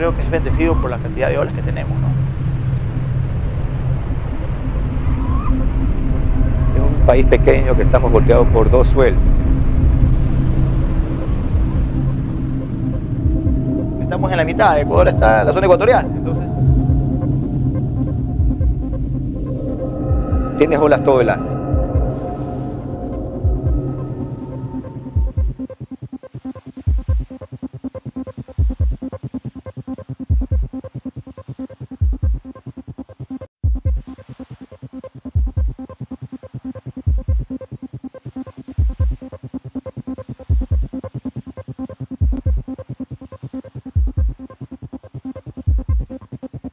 creo que es bendecido por la cantidad de olas que tenemos. ¿no? Es un país pequeño que estamos golpeados por dos suelos. Estamos en la mitad, Ecuador está en la zona ecuatorial. Entonces, Tienes olas todo el año.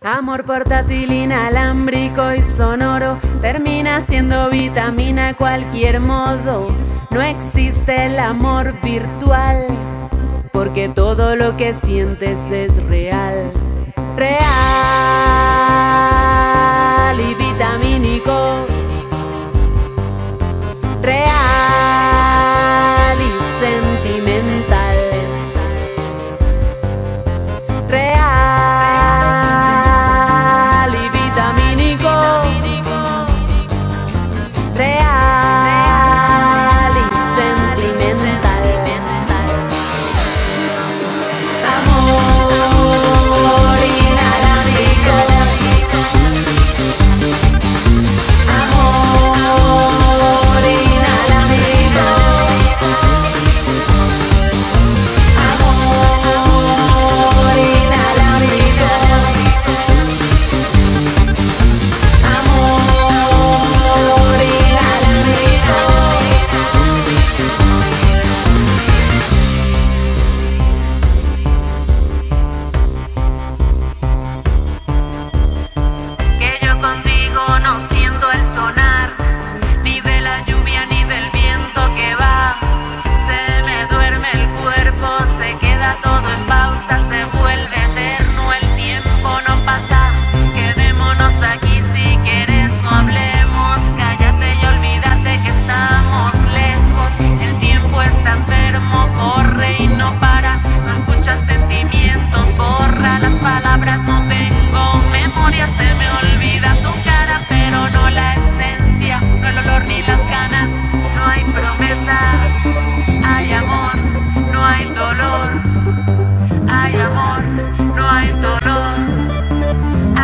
Amor portátil, inalámbrico y sonoro, termina siendo vitamina cualquier modo. No existe el amor virtual, porque todo lo que sientes es real. Real y vitamínico.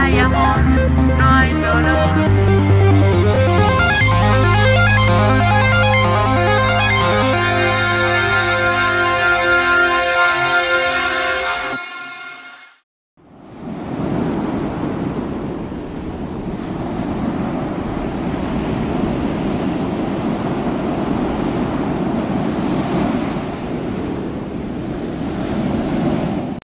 hay amor, no hay dolor.